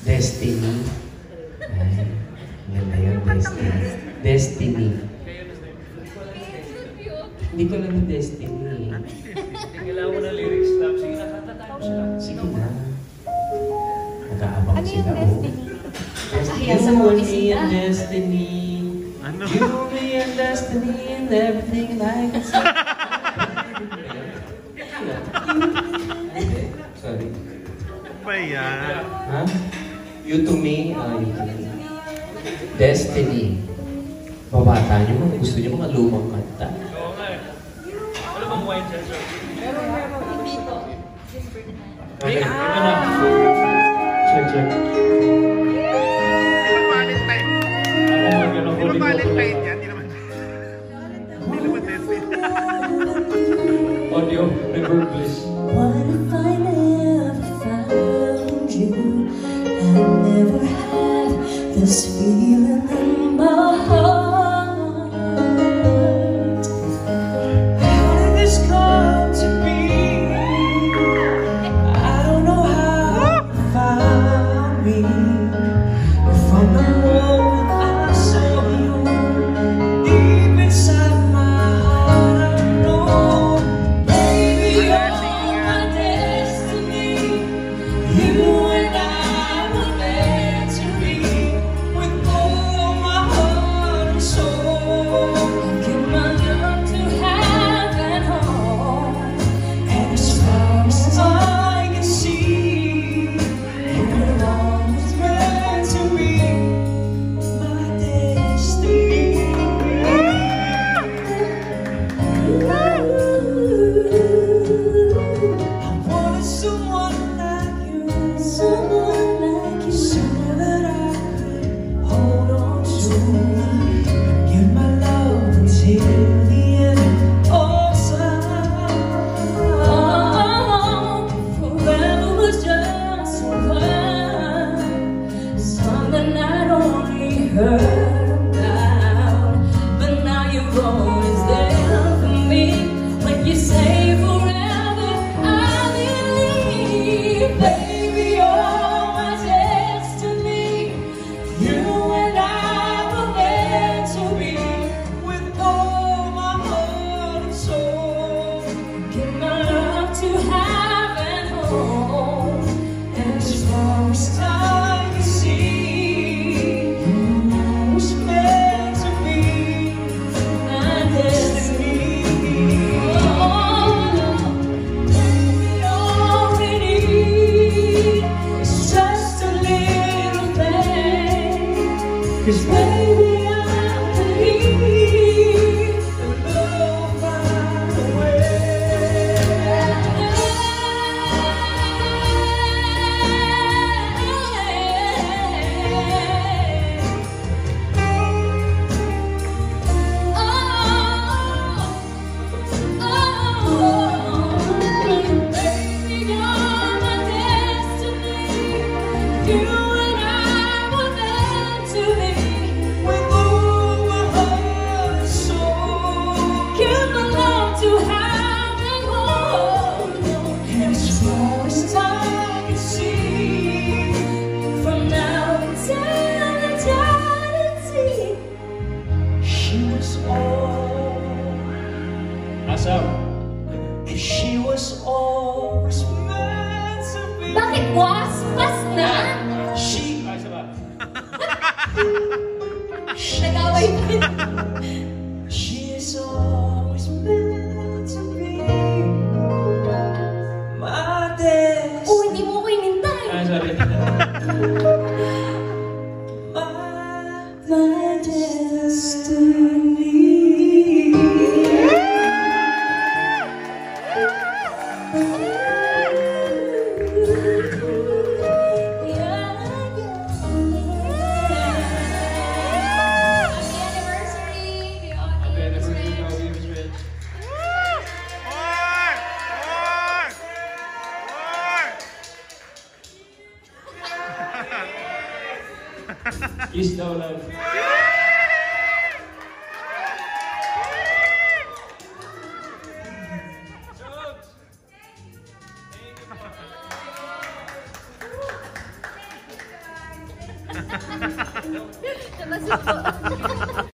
Destiny. Ay, ganda yun, Destiny. Destiny. Hindi ko alam yung Destiny. Kailangan mo ng lyrics lang. Sige na, kanta tayo sila. Sige na. Nag-aabang Ano sila. yung oh. destiny? Ayan sa You mga and me bisita. and destiny. Ano? You, me and destiny and everything like it's Sorry. Ano ba yan? Ha? You to me, you to me. Destiny. Babata niyo mga gusto niyo mga lumang kanta. Oo nga eh. Ano bang wine sensor? Okay. Ano na? Check, check. Ba Valentine? Valentine yan? Di naman. Di naman Destiny. Audio, reverb please. What if I go. Cause baby I'm free a way oh, oh, Baby, you're my destiny. You wasp, that? gestolen. Dat was